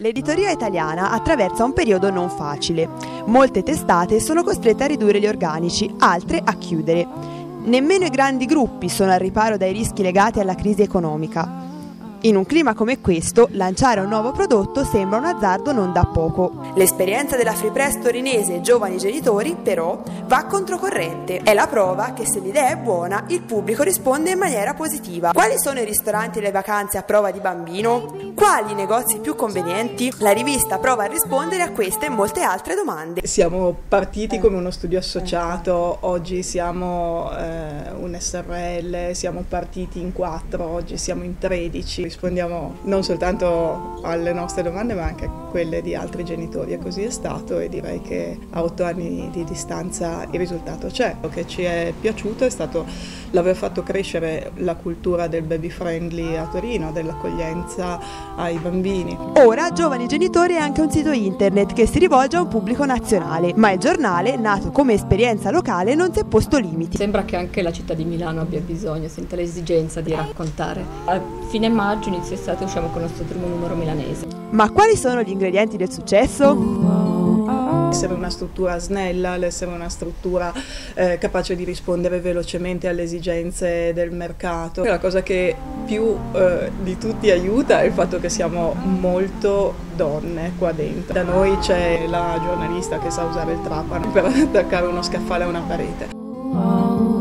L'editoria italiana attraversa un periodo non facile. Molte testate sono costrette a ridurre gli organici, altre a chiudere. Nemmeno i grandi gruppi sono al riparo dai rischi legati alla crisi economica. In un clima come questo, lanciare un nuovo prodotto sembra un azzardo non da poco. L'esperienza della Free Press torinese Giovani Genitori, però, va controcorrente. È la prova che se l'idea è buona, il pubblico risponde in maniera positiva. Quali sono i ristoranti e le vacanze a prova di bambino? Quali i negozi più convenienti? La rivista prova a rispondere a queste e molte altre domande. Siamo partiti come uno studio associato, oggi siamo eh, un SRL, siamo partiti in quattro, oggi siamo in 13 rispondiamo non soltanto alle nostre domande ma anche a quelle di altri genitori e così è stato e direi che a otto anni di distanza il risultato c'è. Quello che ci è piaciuto è stato l'aver fatto crescere la cultura del baby friendly a Torino, dell'accoglienza ai bambini. Ora Giovani Genitori è anche un sito internet che si rivolge a un pubblico nazionale, ma il giornale, nato come esperienza locale, non si è posto limiti. Sembra che anche la città di Milano abbia bisogno, senta l'esigenza di raccontare. A fine maggio, inizio estate, usciamo con il nostro primo numero milanese. Ma quali sono gli ingredienti del successo? Essere una struttura snella, essere una struttura eh, capace di rispondere velocemente alle esigenze del mercato. La cosa che più eh, di tutti aiuta è il fatto che siamo molto donne qua dentro. Da noi c'è la giornalista che sa usare il trapano per attaccare uno scaffale a una parete.